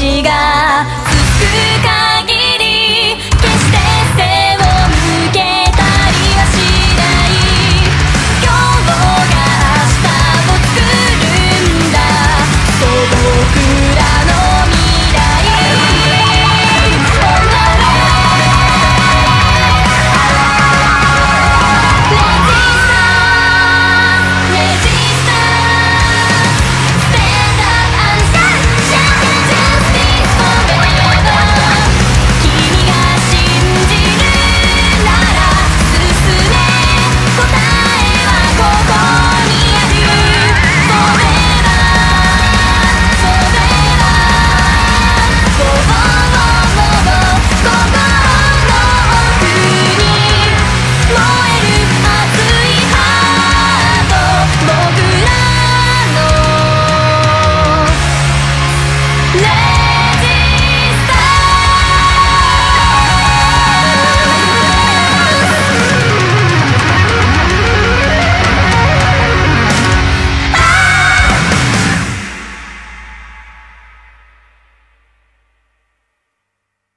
違う